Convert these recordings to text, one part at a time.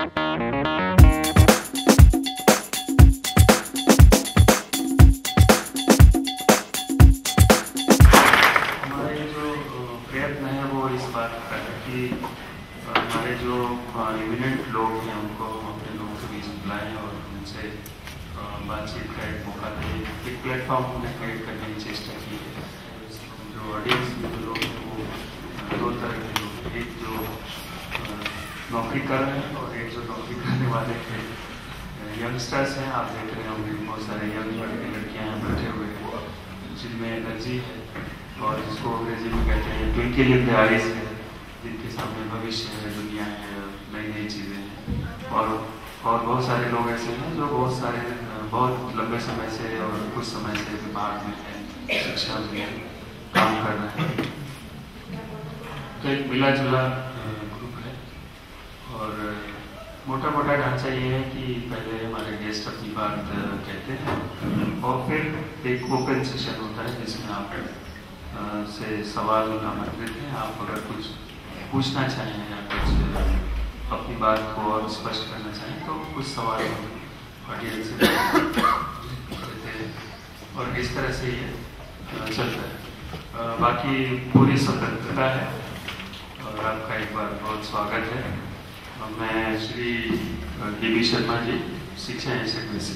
हमारे बहुत सारे, बहुत लंबे समय से और कुछ समय से विभाग में शिक्षा में काम कर रहे हैं। तो एक मिला जुला ग्रुप है। और मोटा मोटा ढांचा ये है कि पहले हमारे गेस्ट अपनी बात कहते हैं और फिर एक ओपन सेशन होता है जिसमें आप से सवाल आमंत्रित हैं। आप अगर कुछ पूछना चाहें या कुछ अपनी बात को और स्पष्ट करना चाहें तो कुछ सवाल ऑडियंस और इस तरह से ये चलता है। बाकी पूरी स्वतंत्रता है। और आपका एक बार बहुत स्वागत है। मैं Shri D B Sharma ji, Shiksha institute से।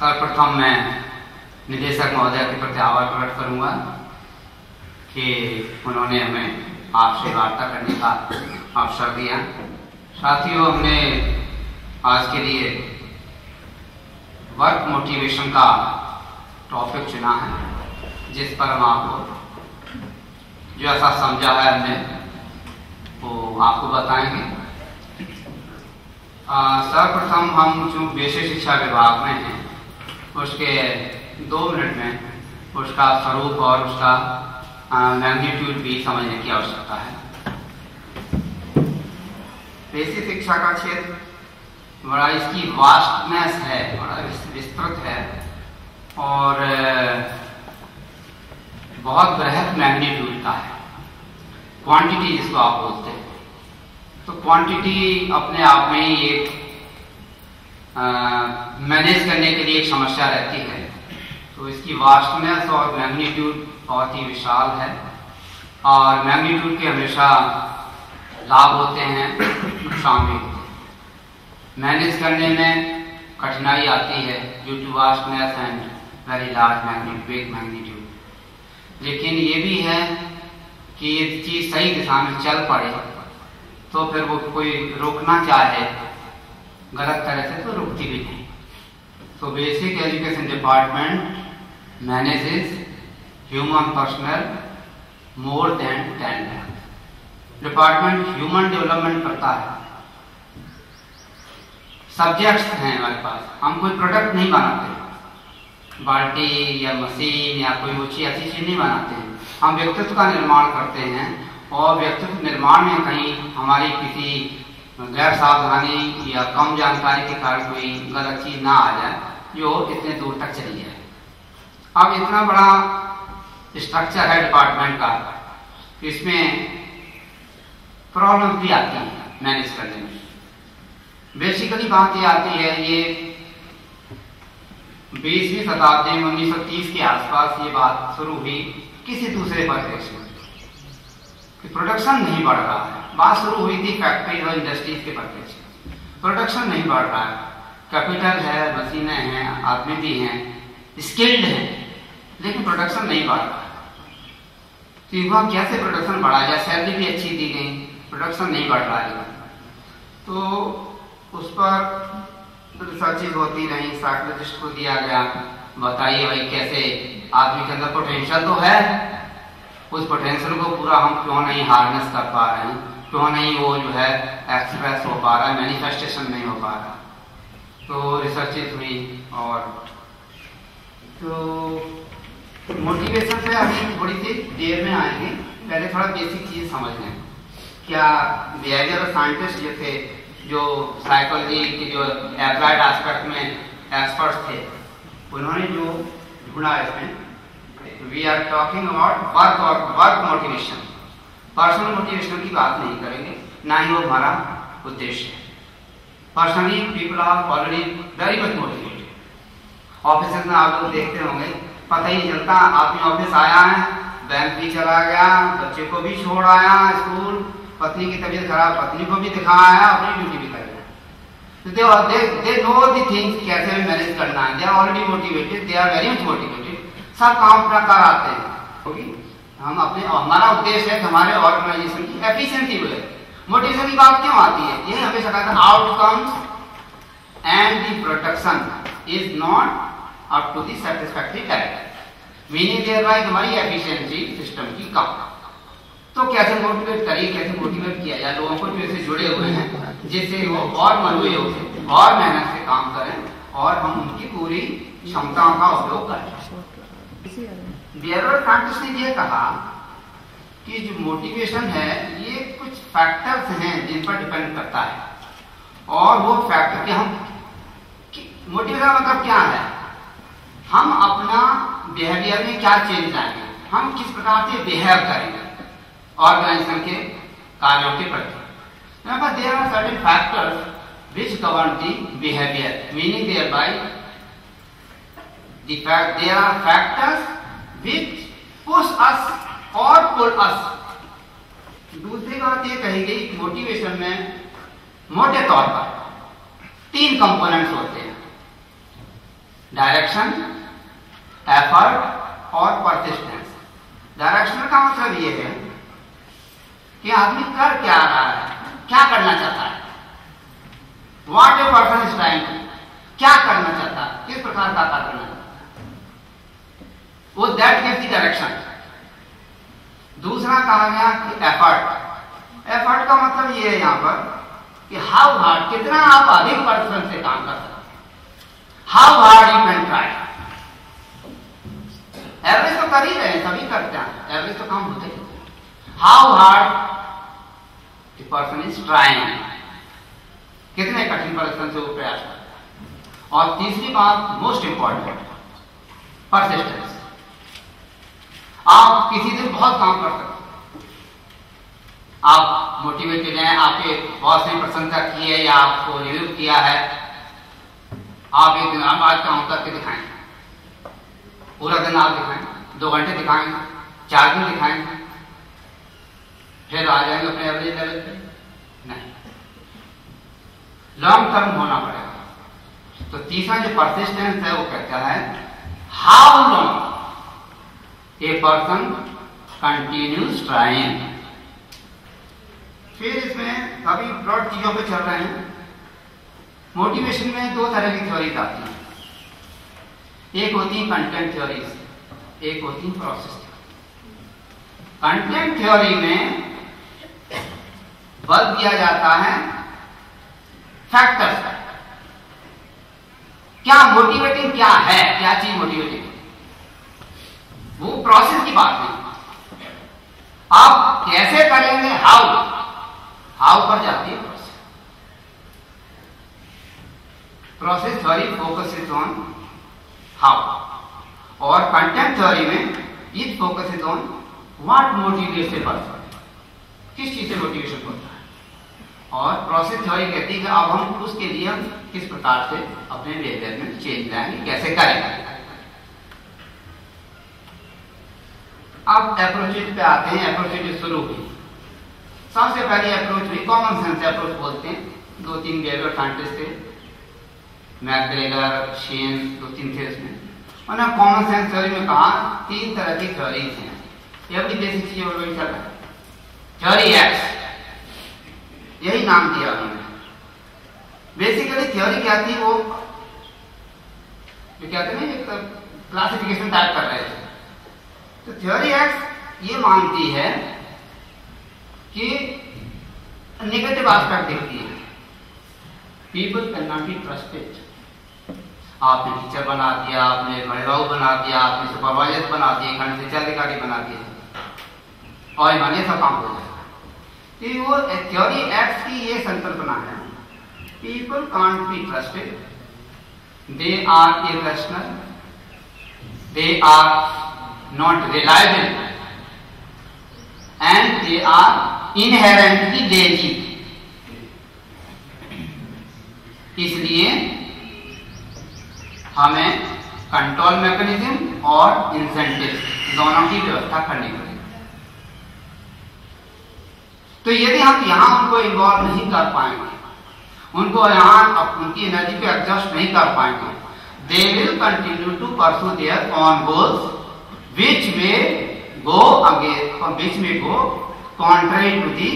सर्वप्रथम मैं निदेशक महोदय के प्रति आभार प्रकट करूँगा कि उन्होंने हमें आपसे वार्ता करने का अवसर दिया। साथियों, हमने आज के लिए वर्क मोटिवेशन का टॉपिक चुना है, जिस पर हम आपको जो ऐसा समझा है हमने, वो आपको बताएँगे। सर्वप्रथम हम जो बेसिक शिक्षा विभाग में हैं, उसके दो मिनट में उसका स्वरूप और उसका मैग्नीट्यूड भी समझने की आवश्यकता है। बेसिक शिक्षा का क्षेत्र बड़ा इसकी वास्टनेस है बड़ा विस्तृत है। और बहुत बृहद मैग्नीट्यूड का है। क्वांटिटी जिसको आप बोलते हैं। तो क्वांटिटी अपने आप में ही एक मैनेज करने के लिए एक समस्या रहती है। तो इसकी वास्टनेस और मैग्नीट्यूड बहुत ही विशाल है। और मैग्नीट्यूड के हमेशा लाभ होते हैं हैं। मैनेज करने में कठिनाई आती है due to vastness and very large magnitude big magnitude लेकिन ये भी है कि ये चीज़ सही दिशा में चल पड़े तो फिर वो कोई रोकना चाहे, गलत तरह से तो रुकती भी नहीं। तो basic education department manages human personal more than ten department human development करता है। सब्जेक्ट्स हैं हमारे पास। हम कोई प्रोडक्ट नहीं बनाते। बाल्टी या मशीन या कोई ऊँची ऐसी चीज़ नहीं बनाते। हैं हम व्यक्तित्व का निर्माण करते हैं और व्यक्तित्व निर्माण में कहीं हमारी किसी गैर सावधानी या कम जानकारी के कारण कोई गलत चीज़ ना आ जाए, जो इतने दूर तक चली जाए। अब इतना बड़ा स्ट्रक्चर है डिपार्टमेंट का, इसमें प्रॉब्लम भी आती है मैनेज करने में। बेसिकली बात ये आती है, ये बीसवीं शताब्दी में 1930 के आसपास ये बात शुरू हुई किसी दूसरे परिप्रेक्ष्य में, कि प्रोडक्शन नहीं बढ़ रहा है। बात शुरू हुई थी फैक्ट्री और इंडस्ट्रीज़ के परिप्रेक्ष्य में। प्रोडक्शन नहीं बढ़ रहा है। कैपिटल है, मशीनें हैं, आदमी भी हैं स्किल्ड हैं, लेकिन प्रोडक्शन नहीं बढ़ रहा तो युवा कैसे प्रोडक्शन बढ़ाया? जाए सैलरी भी अच्छी दी गई प्रोडक्शन नहीं बढ़ रहा है। तो उस पर रिसर्चेज होती रही साइकोलॉजिस्ट को दिया गया। बताइए भाई, कैसे आदमी के अंदर पोटेंशियल तो है? उस पोटेंशियल को पूरा हम क्यों नहीं हार्नेस कर पा रहे हैं? क्यों नहीं वो जो है एक्सप्रेस हो पा रहा है? मैनिफेस्टेशन नहीं हो पा रहा। तो रिसर्चेज हुई और तो मोटिवेशन पे अभी थोड़ी सी देर में आएँगे। पहले थोड़ा बेसिक चीज़ समझ लें। क्या बिहेवियर साइंटिस्ट जो थे? जो साइकोलॉजी के जो एप्लाइड एस्पेक्ट में एक्सपर्ट थे, उन्होंने जो ढूंढा इसमें we are talking about work और वर्क मोटिवेशन पर्सनल मोटिवेशन की बात नहीं करेंगे, ना ही वो हमारा उद्देश्य है। Personally people are already very much motivated office में आप लोग देखते होंगे, पता ही चलता आदमी ऑफ़िस आया है बैंक भी चला गया, बच्चे को भी छोड़ आया स्कूल पत्नी की तबीयत खराब, पत्नी को भी दिखा आया अपनी ड्यूटी भी कर। गया they they know the things कैसे मैनेज करना है। They are already motivated they are very much motivated सब काम अपना कर आते हैं। ओके हम अपने, हमारा उद्देश्य है हमारे ऑर्गेनाइजेशन की एफिशिएंसी बढ़े। मोटिवेशन की बात क्यों आती है? ये हमेशा कहता है outcomes and the production is not up to the satisfactory type meaning thereby हमारी एफिशिएंसी सिस्टम की कम। तो कैसे मोटिवेट करिए कैसे मोटिवेट किया जाए? लोगों को जो ऐसे जुड़े हुए हैं जिससे वो और मनोयोग से और मेहनत से काम करें और हम उनकी पूरी क्षमताओं का उपयोग करें। बियरर फ्रांसिस ने यह कहा कि जो मोटिवेशन है ये कुछ फैक्टर्स हैं जिन पर डिपेंड करता है। और वो फैक्टर के हम मोटिवेशन मतलब क्या है? हम अपना बिहेवियर में क्या चेंज लाएँगे? हम किस प्रकार से बिहेव करेंगे? ऑर्गेनाइजेशन के कार्यों के प्रति। There are certain factors which govern the behaviour meaning thereby the fact, there are factors which push us और पुल अस दूसरी बात ये कही गई मोटिवेशन में मोटे तौर पर तीन कंपोनेंट्स होते हैं। डायरेक्शन एफर्ट और परसिस्टेंस डायरेक्शन का मतलब ये है कि आदमी कर क्या आ रहा है? क्या करना चाहता है? What a person is trying क्या करना चाहता है? किस प्रकार का कार्य करना चाहता है? वो दैट गिव्स द डायरेक्शन दूसरा कहा गया कि एफर्ट एफर्ट का मतलब ये है यहाँ पर कि हाउ हार्ड कितना आप अधिक परिश्रम से काम कर सकते how hard you can try average तो कर ही रहे सभी करते हैं। एवरेज तो काम होते ही। How hard person is trying कितने कठिन परिश्रम से वो प्रयास करता है। और तीसरी बात मोस्ट इंपॉर्टेंट परसिस्टेंस आप किसी दिन बहुत काम कर सकते आप मोटिवेटेड हैं, आपके बॉस ने प्रशंसा की है या आपको रिव्यू किया है। आप एक दिन, आप आज काम करके दिखाएँ पूरा दिन आप दिखाएँ दो घंटे दिखाएँ चार दिन दिखाएँ फिर आ जाएँगे अपने एवरेज लेवल पे? नहीं। लॉन्ग टर्म होना पड़ेगा। तो तीसरा जो परसिस्टेंस है, वो कहता है how long a person continues trying? फिर इसमें अभी ब्रॉड चीज़ों पे चल रहे हैं। मोटिवेशन में दो तरह की थ्योरीज आती हैं। एक होती है कंटेंट थ्योरीज एक होती है प्रोसेस कंटेंट थ्योरी में बल दिया जाता है फैक्टर्स क्या मोटिवेटिंग क्या है? क्या चीज़ मोटिवेटिंग वो प्रोसेस की बात नहीं। आप कैसे करेंगे? हाउ हाउ पर जाती है process process theory focus is on how और कंटेंट थ्योरी में it focus is on what motivate a person किस चीज़ से मोटिवेशन होता है? और प्रोसेस थ्योरी कहती है कि अब हम उसके लिए हम किस प्रकार से अपने बिहेवियर में चेंज लाएँगे, कैसे करेंगे? अब अप्रोचेज पे आते हैं अप्रोचेज शुरू हुई सबसे पहले अप्रोच हुई कॉमन सेंस अप्रोच बोलते हैं। दो तीन बिहेवियर साइंटिस्ट थे मैकग्रेगर शेन दो तीन थे उसमें। उन्होंने कॉमन सेंस थ्योरी में कहा, तीन तरह की थ्योरीज हैं। ये अपनी बेसिक चीज़ें है। थ्योरी एक्स यही नाम दिया उन्होंने बेसिकली थ्योरी क्या थी वो? जो कहते हैं एक क्लासिफिकेशन टाइप कर रहे थे तो थ्योरी एक्स ये मानती है कि नेगेटिव एस्पेक्ट देखती है। People can not be trusted आपने टीचर बना दिया, आपने बड़े बना दिया, आपने सुपरवाइजर बना दिए, खंड शिक्षा अधिकारी बना दिए और मानिए सब काम हो जाएगा वो थ्योरी एक्स की ये संकल्पना है। People can't be trusted they are irrational they are not reliable. And they are inherently lazy. इसलिए हमें कंट्रोल मैकेनिज्म और इंसेंटिव दोनों की व्यवस्था करनी पड़ेगी। तो यदि हम यहाँ उनको इन्वॉल्व नहीं कर पाएँगे। उनको यहाँ उनकी एनर्जी पे एडजस्ट नहीं कर पाएँगे। They will continue to pursue their own goals which way go again which may go contrary to the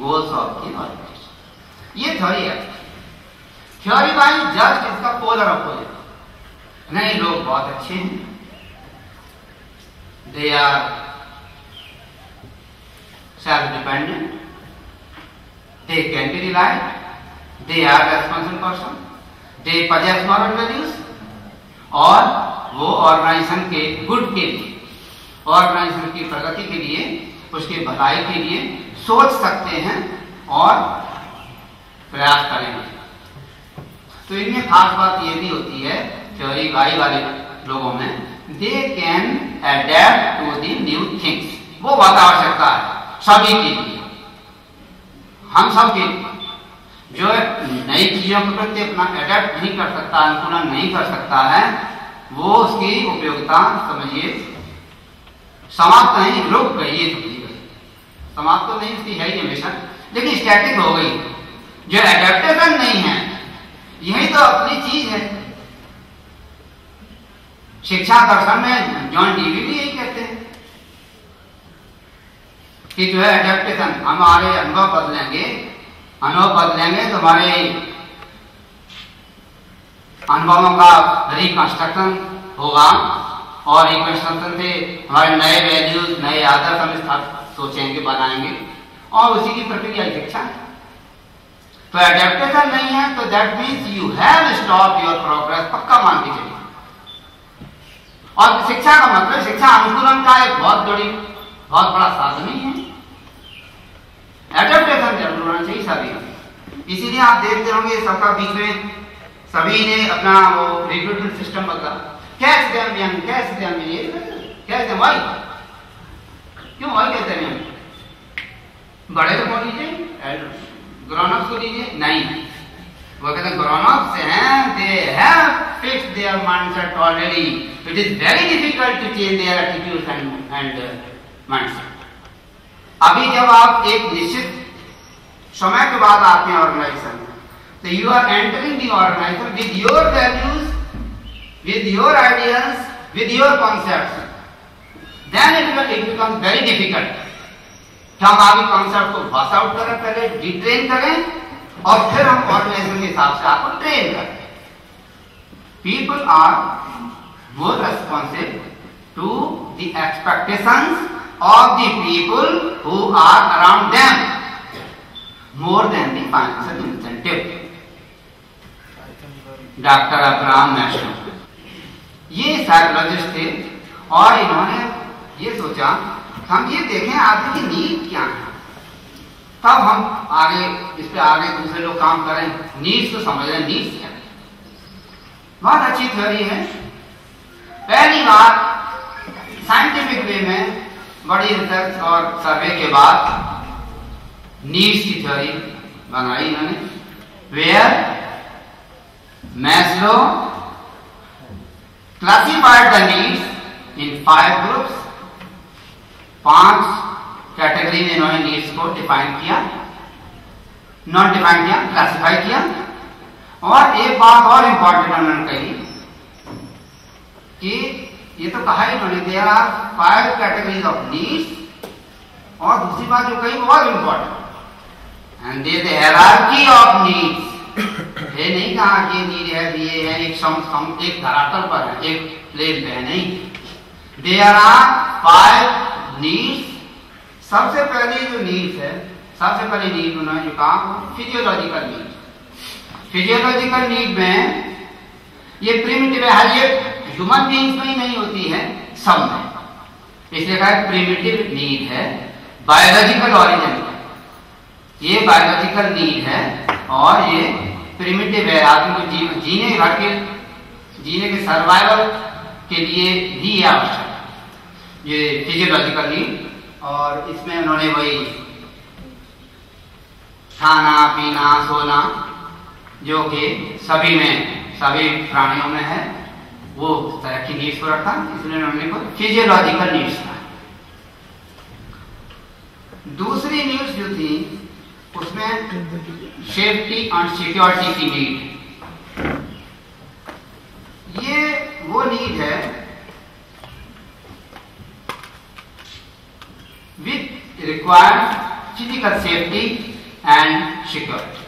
goals of the ये थ्योरी है। थ्योरी वाइज जस्ट इसका पोलर अपोजिट नहीं, लोग बहुत अच्छे हैं। They are self dependent they can be relied, they are responsible person, they possess moral values. और वो ऑर्गेनाइजेशन के गुड के लिए ऑर्गेनाइजेशन की प्रगति के लिए उसके भलाई के लिए सोच सकते हैं और प्रयास करेंगे। तो इनमें खास बात ये भी होती है थ्योरी वाई वाले लोगों में they can adapt to the new things वो बहुत आवश्यकता है सभी के लिए। हम सब के जो नई चीज़ों के प्रति अपना एडेप्ट नहीं कर सकता, अनुकूलन नहीं कर सकता है, वो उसकी उपयोगिता समझिए। समाप्त नहीं, रुक गई समझिए समाप्त तो नहीं, उसकी है ही हमेशा। लेकिन स्टैटिक हो गई। जो एडेप्टेशन नहीं है, यही तो अपनी चीज़ है। शिक्षा दर्शन में जॉन डीवी भी यही कहते हैं कि जो है एडेप्टेशन हमारे अनुभव बदलेंगे अनुभव बदलेंगे तो हमारे अनुभवों का रिकंस्ट्रक्शन होगा। और रिकंस्ट्रक्शन से हमारे नए वैल्यूज़ नए आदर्श हम सोचेंगे, बनाएँगे। और उसी की प्रक्रिया शिक्षा तो एडेप्टेशन नहीं है तो that means you have stop your progress पक्का मान के चलिए और शिक्षा का मतलब शिक्षा अनुकूलन का एक बहुत बड़ी, बहुत बड़ा साधन ही है। एडेप्टेशन ज़रूर होना चाहिए सभी इसीलिए आप देखते होंगे, सबका बीच में सभी ने अपना वो रिक्रूटमेंट सिस्टम बदला। Catch them young catch them ये कैच देम वाई क्यों वाई कहते हैं बड़े को कौन लीजिए? ग्रोन को लीजिए? नहीं। वो कहते हैं ग्रोन अप्स हैं they have fixed their mindset already it is very difficult to change their attitudes and and mindset अभी जब आप एक निश्चित समय के बाद आते हैं ऑर्गेनाइजेशन में तो you are entering the organisation with your values with your ideas with your concept then it will it become very difficult हम आगे कॉन्सेप्ट को पास आउट करें पहले रिट्रेन करें, और फिर हम ऑर्गेनाइजेशन के हिसाब से आपको ट्रेन करें people are more responsive to the expectations of the people who are around them. More than the financial incentive. Doctor Abraham Maslow ये साइकोलॉजिस्ट थे और इन्होंने ये सोचा, हम ये देखें आदमी की नीड क्या है। तब हम आगे, इस पे आगे दूसरे लोग काम करें। नीड्स तो समझ रहे नीड्स क्या बहुत अच्छी थ्योरी है। पहली बार साइंटिफिक वे में बड़ी रिसर्च और सर्वे के बाद नीड्स की थ्योरी बनाई इन्होंने where Maslow classified the needs in five groups पाँच कैटेगरी में इन्होंने नीड्स को डिफाइन किया नॉट डिफाइन किया क्लासिफाई किया। और एक बात और इंपॉर्टेंट उन्होंने कही कि ये तो कहा ही उन्होंने there are five categories of needs और दूसरी बात जो कही बहुत important and the hierarchy of needs ये नहीं कहा कि नीड है ये है एक सम, सम एक धरातल पर है एक प्लेन पे है नहीं। देर आर फाइव नीड्स सबसे पहली जो नीड्स है सबसे पहली नीड उन्होंने जो कहा फिजियोलॉजिकल नीड फिजियोलॉजिकल नीड में ये प्रिमिटिव है ये ह्यूमन बींग्स में ही नहीं होती है सब में इसलिए कहा प्रिमिटिव नीड है बायोलॉजिकल ऑरिजिन ये बायोलॉजिकल नीड है और ये प्रिमिटिव है। आदमी को जी, जीने भर के जीने के सर्वाइवल के लिए भी ये आवश्यक ये फिजियोलॉजिकल नीड और इसमें उन्होंने वही खाना पीना सोना जो कि सभी में सभी प्राणियों में है। वो तरह की नीड्स को रखा इसलिए उन्होंने को फिजियोलॉजिकल नीड्स था। दूसरी नीड्स जो थी, उसमें सेफ्टी एंड सिक्योरिटी की नीड ये वो नीड है with required physical safety and security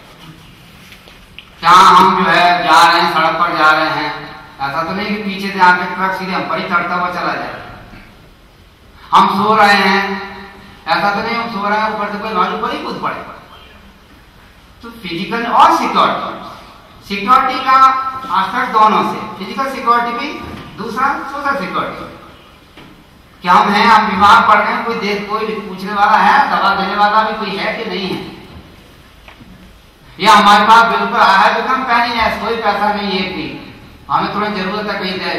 जहाँ हम जो है जा रहे हैं, सड़क पर जा रहे हैं ऐसा तो नहीं कि पीछे से आके ट्रक सीधे हम पर ही चढ़ता हुआ चला जाए। हम सो रहे हैं। ऐसा तो नहीं हम सो रहे हैं, ऊपर से कोई गाड़ी पर ही कूद पड़े। तो फ़िज़िकल और सिक्योरिटी सिक्योरिटी का आस्पेक्ट दोनों से। फ़िज़िकल सिक्योरिटी भी, दूसरा सोशल सिक्योरिटी क्या हम हैं? हम बीमार पड़ गए कोई देख कोई पूछने वाला है, दवा देने वाला भी कोई है कि नहीं है? या हमारे पास बिल्कुल आया है तो हम पहनी है, कोई पैसा नहीं है हमें थोड़ा ज़रूरत है कहीं से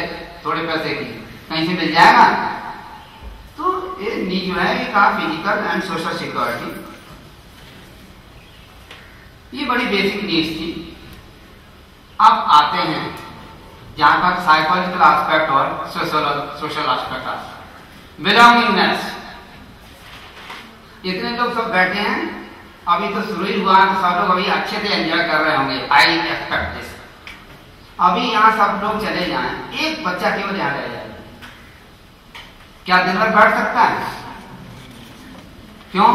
थोड़े पैसे की। कहीं से मिल जाएगा? तो ये नी जो है, ये कहा फ़िज़िकल एंड सोशल सिक्योरिटी ये बड़ी बेसिक नीड्स थी। अब आते हैं, जहाँ तक साइकोलॉजिकल एस्पेक्ट और सोशल सोशल एस्पेक्ट आता है। बिलोंगिंगनेस इतने लोग सब बैठे हैं, अभी तो शुरू ही हुआ है तो सब लोग अभी अच्छे से एंजॉय कर रहे होंगे आई एक्सपेक्ट दिस अभी यहाँ सब लोग चले जाएँ। एक बच्चा केवल यहाँ रह जाए? क्या दिन भर बैठ सकता है? क्यों?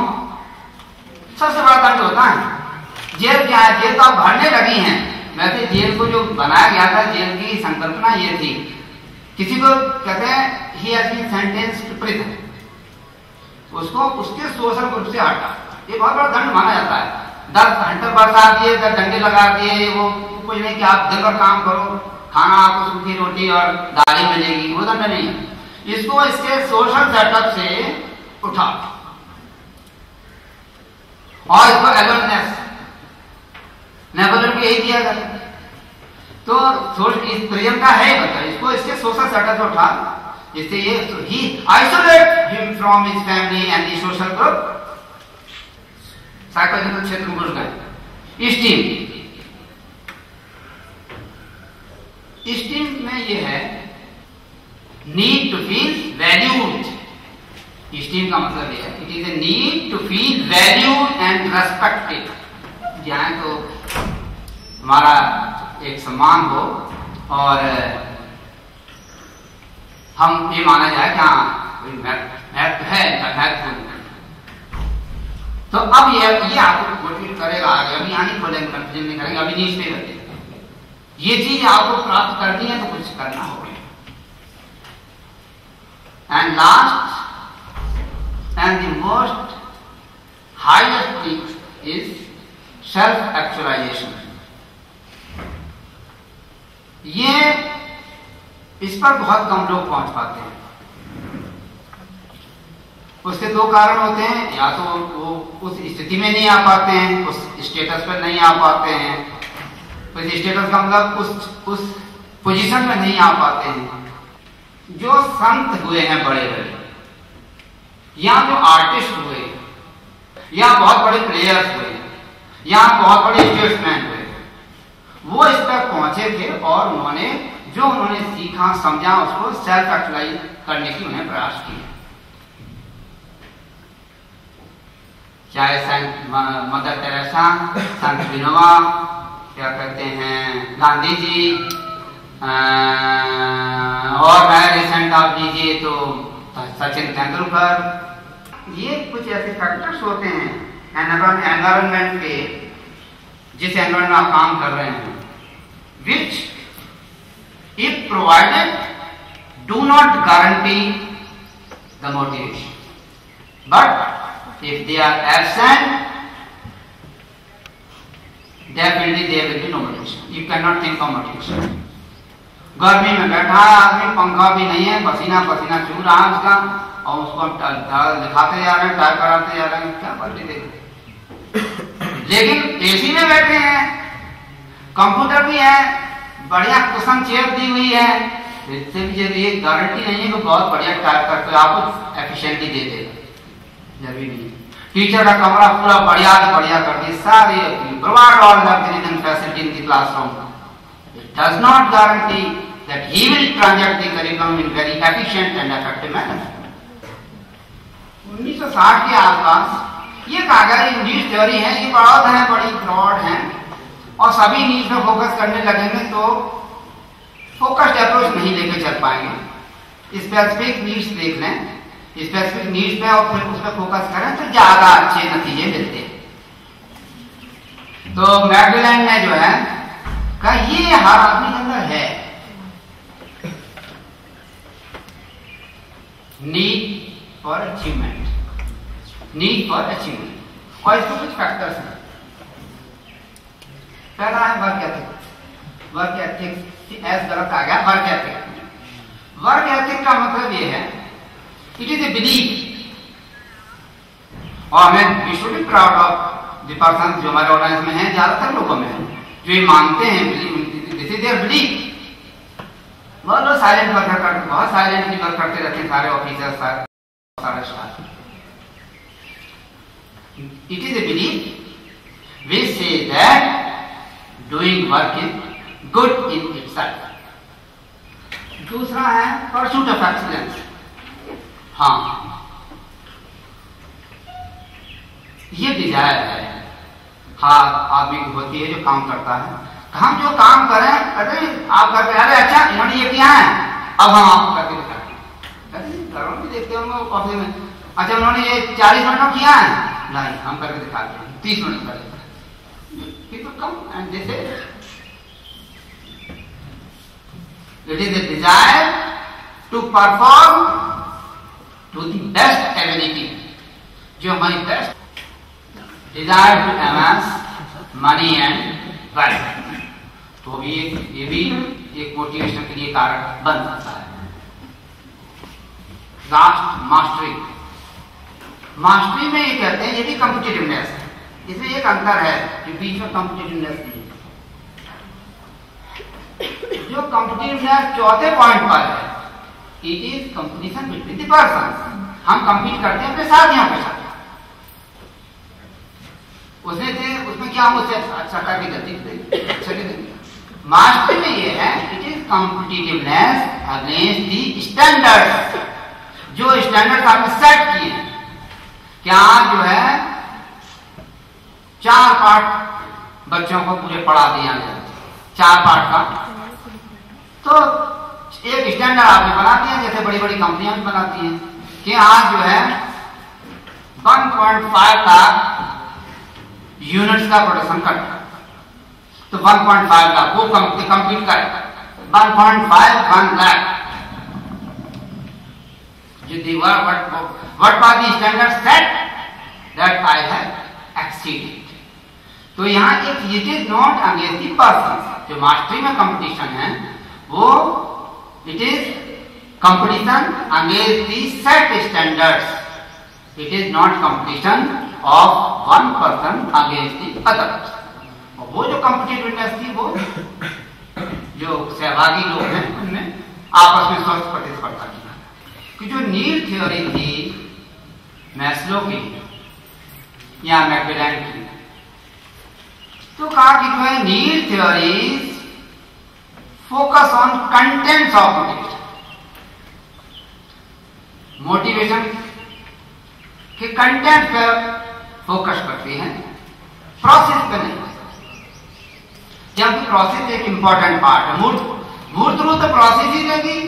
सबसे बड़ा दंड होता है। जेल क्या है? जेल तो अब भरने लगी हैं। वैसे जेल को जो बनाया गया था, जेल की संकल्पना ये थी। किसी को कहते हैं उसको उसके सोशल ग्रुप से हटा। ये बहुत बड़ा दंड माना जाता है। दस घंटे बरसा दिए, दस डंडे लगा दिए, वो कुछ नहीं कि आप दिन भर काम करो, खाना आपको सूखी रोटी और दाली मिलेगी वो दंड नहीं। इसको इसके सोशल सेटअप से उठा। और इसको अवेयरनेस नेपोलियन को यही दिया गया तो इस प्रियम का है बता, इसको इसके सोशल सेटअप से उठा। जिससे ये ही isolate him from his family and social group psychological क्षेत्र में घुस गए। स्टीम स्टीम में ये है need to feel valued esteem का मतलब ये है it is a need valued and respected जहाँ तो हमारा एक सम्मान हो और, हम ये माना जाए कि हाँ महत्व है महत्वपूर्ण तो अब ये ये आपको मोटिवेट करेगा आगे। अभी यहाँ नहीं खोलेंगे कंफ्यूजन नहीं करेंगे, अभी नीच रखेंगे ये चीज़ आपको प्राप्त करनी है तो कुछ करना होगा। And last and the most highest thing is self actualisation. ये इस पर बहुत कम लोग पहुँच पाते हैं। उसके दो कारण होते हैं, या तो वो उस स्थिति में नहीं आ पाते हैं, उस स्टेटस पर नहीं आ पाते हैं। तो इस स्टेटस का मतलब उस उस पोजीशन में नहीं आ पाते हैं। जो संत हुए हैं बड़े बड़े या जो आर्टिस्ट हुए या बहुत बड़े प्लेयर्स हुए। या बहुत बड़े स्टेट्समैन हुए। वो इस तक पहुँचे थे और उन्होंने जो उन्होंने सीखा समझा उसको सेल्फ एक्चुअलाइज करने की उन्हें प्रयास किया चाहे संत मदर तेरेसा संत विनोबा क्या कहते हैं गांधी जी आ, और मैं रिसेंट आप लीजिए तो सचिन तेंदुलकर ये कुछ ऐसे फैक्टर्स होते हैं एनवायरमेंट के, जिस एनवायरमेंट में आप काम कर रहे हैं which if provided do not guarantee the motivation but if they are absent definitely there will be no motivation. You cannot think of motivation. गर्मी में बैठा है आदमी, पंखा भी नहीं है, पसीना पसीना चू रहा है उसका, और उसको दिखाते जा रहे हैं टाइप कराते जा रहे हैं, क्या बात देख लेकिन एसी में बैठे हैं, कंप्यूटर भी है, बढ़िया कुशन चेयर दी हुई है, इससे भी ज़रूरी गारंटी नहीं है कि बहुत बढ़िया टाइप करके आपको एफिशिएंटली दे देगा, ज़रूरी नहीं टीचर का कमरा पूरा बढ़िया बढ़िया कर दिया, सारे all luxuries and facilities in the classroom. Does not guarantee that he will transact the curriculum in very efficient and effective manner. 1960 के आसपास ये गया ये थ्योरी है ये बहुत है, बड़ी ब्रॉड है और सभी नीड पे फोकस करने लगेंगे तो फोकस्ड अप्रोच नहीं लेके चल पाएँगे। स्पेसिफिक नीड्स देख लें। स्पेसिफिक नीड्स पे और फिर उस पर फोकस करें तो ज़्यादा अच्छे नतीजे मिलते हैं। तो मैकडलैंड ने जो है कहा ये हर आदमी के अंदर है। Need for achievement need for achievement और इसमें कुछ फैक्टर्स हैं? पहला है work ethic work ethic S गलत आ गया वर्क एथिक वर्क एथिक का मतलब ये है इट इज़ ए बिलीफ और हमें we should be proud of the person जो हमारे ऑडियंस में है, ज़्यादातर लोगों में जो ये मानते हैं दिस इज़ देयर बिलीफ बहुत लोग साइलेंट वर्क करते बहुत साइलेंटली वर्क करते रहते हैं, सारे ऑफिसर सारे सारे staff it is a belief we say that doing work is good in itself दूसरा है परसूट ऑफ़ एक्सीलेंस हाँ। ये डिज़ायर है। हाँ आदमी की होती है जो काम करता है। हम जो काम करें, अरे, आप करके अरे अच्छा इन्होंने ये किया है। अब हम आपको करके घरों देखते होंगे ऑफ़िस में। अच्छा उन्होंने ये चालीस मिनट में किया है? नहीं, हम करके दिखाते हैं। तीस मिनट कर people come and they say it is a desire to perform to the desire to amass money and wealth. तो भी एक ये भी एक मोटिवेशन के लिए कारण बन सकता है। लास्ट मास्टरी मास्टरी में ये कहते हैं, ये भी कॉम्पिटिटिवनेस है। इसमें एक अंतर है कि बीच में कॉम्पिटिटिवनेस नहीं जो कॉम्पिटिटिवनेस चौथे पॉइंट पर है it is competition between the person हम कंपीट करते हैं अपने साथियों के साथ। उसने थे, उसमें क्या हम उससे अच्छा करके गलती अच्छा की मास्टरी में ये है it is competitiveness against the standard जो स्टैंडर्ड आपने सेट किए, क्या जो है, चार पार्ट बच्चों को पूरे पढ़ा दिया गया। चार पार्ट का। तो एक स्टैंडर्ड आपने बना दिया, जैसे बड़ी बड़ी कंपनियाँ भी बनाती हैं। कि आज जो है 1.5 लाख यूनिट्स का प्रोडक्शन करता तो 1.5 लाख वो कंप्लीट करे। 1.5 1 lakh the what what what was the standard set that I have exceeded तो यहाँ एक it is not against the person जो मास्टरी में कंपटीशन है, वो it is competition against the set standards it is not competition of one person against the other वो जो competitiveness थी वो, जो सहभागी लोग हैं, उनमें आपस में स्वस्थ प्रतिस्पर्धा किया कि जो नीड थ्योरी थी, मैस्लो की, या मैकडलैंड की। तो कहा कि जो है need theories focus on contents of motivation motivation के कंटेंट पर फोकस करती हैं। प्रोसेस पे नहीं। जबकि प्रोसेस एक इंपॉर्टेंट पार्ट है, मूर्त मूर्त रूप तो प्रोसेस ही देगी।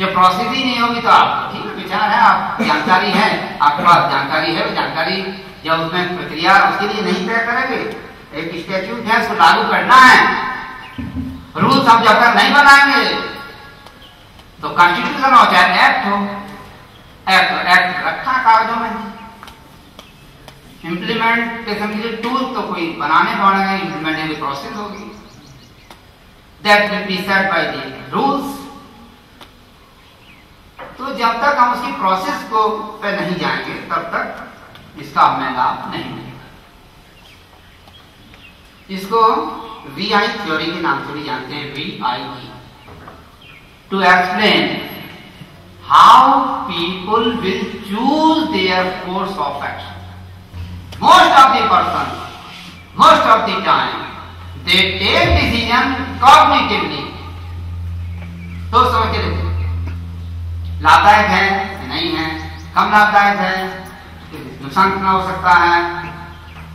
जब प्रोसेस ही नहीं होगी तो आप ठीक है, विचार है, आप जानकारी है, आपके पास जानकारी है, जानकारी जब उसमें प्रक्रिया उसके लिए नहीं तय करेंगे, एक स्टेच्यूट है उसको लागू करना है। रूल्स हम जब तक नहीं बनाएँगे तो कॉन्स्टिट्यूशन हो चाहे एक्ट हो। एक्ट एक्ट रखा कागजों में। इम्प्लीमेंटेशन के लिए टूल तो कोई बनाने पड़ेगा इम्प्लीमेंटेशन प्रोसेस होगी। That will be set by the rules तो जब तक हम उसकी प्रोसेस को पे नहीं जाएँगे, तब तक इसका हमें लाभ नहीं मिलेगा। इसको वी आई थ्योरी के नाम से भी जानते हैं V I to explain how people will choose their course of action most of the person of the time, they take decision cognitively. तो समझ के देखो लाभदायक है नहीं है? कम लाभदायक है? नुकसान कितना हो सकता है?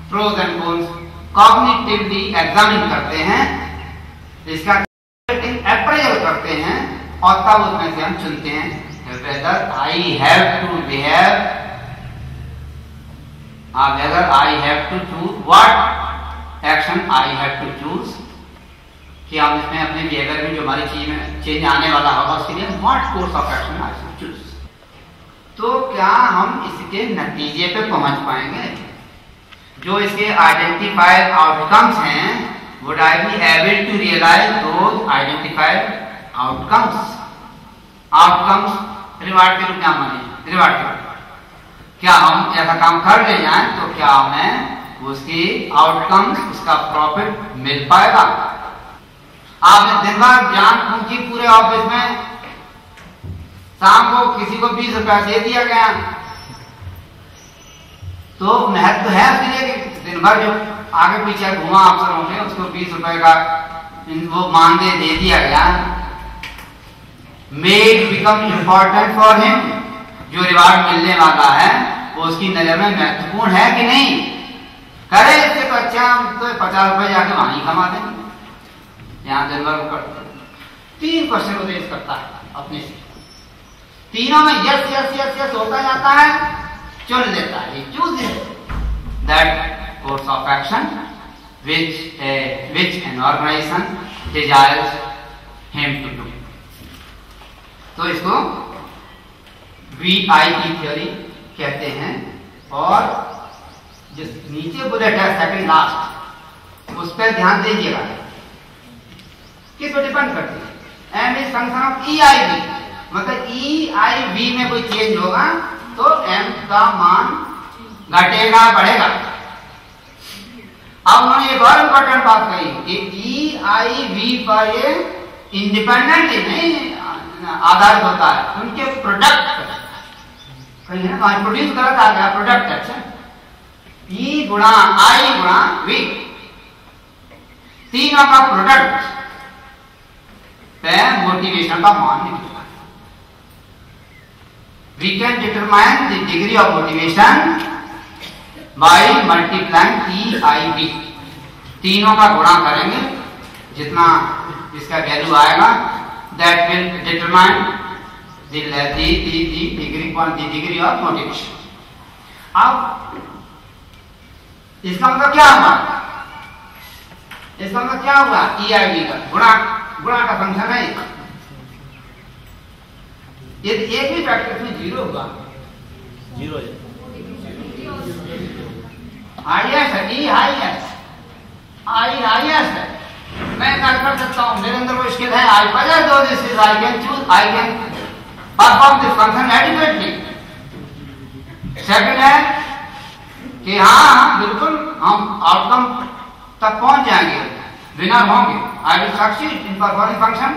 Pros and cons cognitively examine करते हैं। इसका अप्रेजल करते हैं और तब उसमें से हम चुनते हैं whether I have to behave whether I have to choose what action I have to choose कि हम इसमें अपने बिहेवियर में जो हमारी चीज़ में, चेंज आने वाला होगा, उसके लिए what course of action I should choose तो क्या हम इसके नतीजे पे पहुँच पाएँगे? जो इसके आइडेंटिफाइड आउटकम्स हैं would I be able to realise those identified outcomes outcomes reward के रूप में माने रिवार्ड के रूप क्या हम ऐसा काम कर ले जाएँ तो क्या हमें उसकी आउटकम उसका प्रॉफिट मिल पाएगा? आपने दिन भर ज्ञान पूछी पूरे ऑफ़िस में, शाम को किसी को बीस रुपया दे दिया गया। तो महत्व है उसके लिए दिन भर जो आगे पीछे घुमा अफसरों में उसको बीस रुपए का वो मानदेय दे दिया गया। Made become important for him जो रिवार्ड मिलने वाला है वो उसकी नज़र में महत्वपूर्ण है कि नहीं? करे इससे तो अच्छा हम तो पचास रुपए जाके वहाँ ही कमा देंगे। यहाँ दिन भर करते तीन क्वेश्चन को रेस करता है अपने से। तीनों में यस यस यस यस होता जाता है चुन लेता है choose that course of action which uh, which an organization desires him to do. तो इसको वी आई की थ्योरी कहते हैं और जिस नीचे बुलेट है सेकंड लास्ट उस पर ध्यान दीजिएगा। किस पर डिपेंड करती है? M is function of E I B मतलब ई आई बी में कोई चेंज होगा तो एम का मान घटेगा, बढ़ेगा। अब उन्होंने एक और इंपॉर्टेंट बात कही कि ई आई वी पर ये इंडिपेंडेंटली नहीं, आधारित होता है, उनके प्रोडक्ट कहीं है ना प्रोड्यूस गलत आ गया प्रोडक्ट अच्छा ई गुणा आई गुणा वी तीनों का प्रोडक्ट पे मोटिवेशन का मान निकलेगा we can determine the degree of motivation by multiplying B तीनों का गुणा करेंगे, जितना इसका वैल्यू आएगा, that will determine the the the, the degree the degree of motivation अब इसका मतलब क्या हुआ इसका मतलब क्या हुआ ई आई बी का गुणा गुणा का फ़ंक्शन है यदि एक भी फैक्टर इसमें ज़ीरो होगा ज़ीरो हाईएस्ट है ई हाईएस्ट आई हाईएस्ट है मैं कर सकता हूँ. मेरे अंदर वो स्किल है. आई पजर दो this is I can choose I can perform this function adequately second है कि हाँ बिल्कुल हम आउटकम तक पहुँच जाएँगे। विनर होंगे। I will succeed in performing function